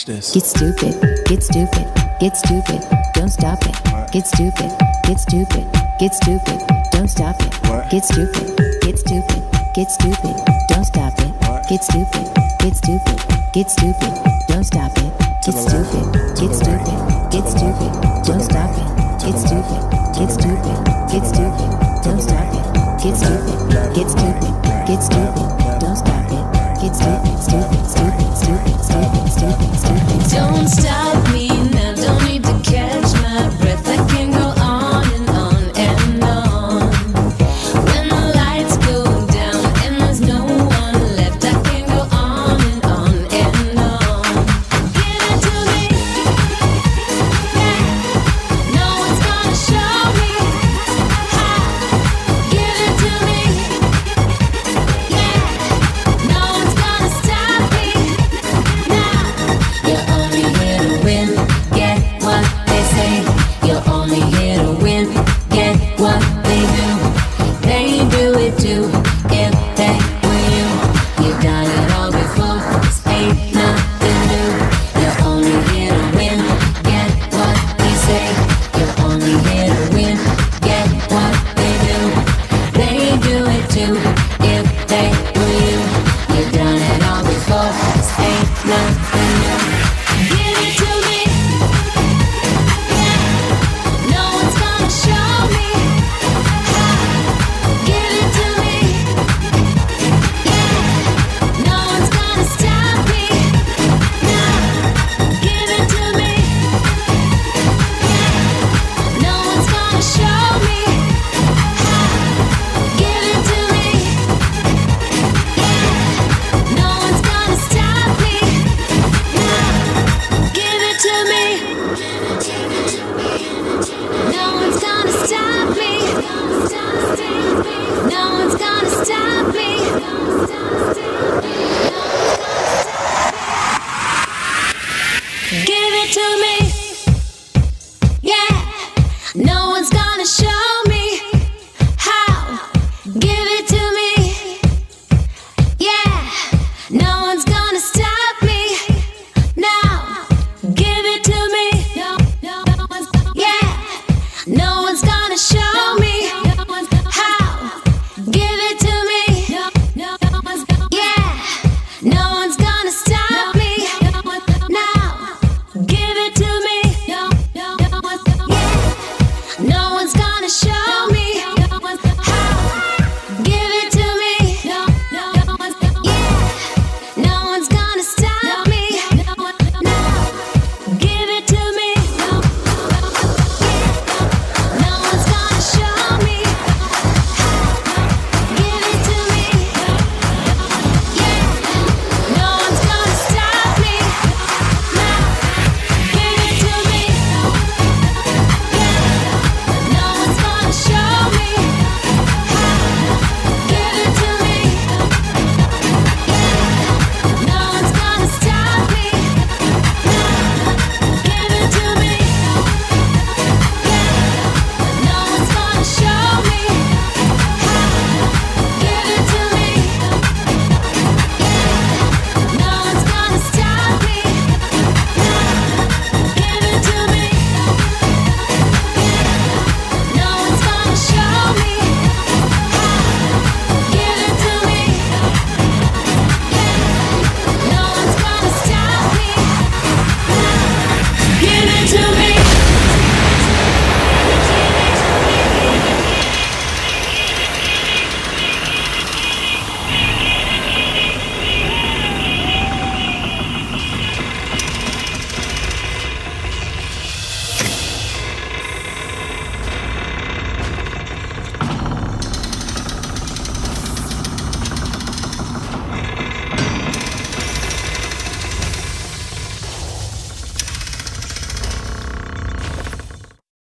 Watch this. Get stupid, get stupid, get stupid, don't stop it. What? Get stupid, get stupid, get stupid, don't stop it. What? Get stupid, get stupid, get stupid, don't stop it. What? Get stupid, get stupid, get stupid, don't stop it. Get stupid, get stupid, get stupid, don't stop it. Get stupid, get stupid, get stupid, don't stop it. Get stupid, get stupid, it if they you. You've done it all before, ain't nothing new. You're only to win, get what they say. You're only win, get what they do. They do it too if they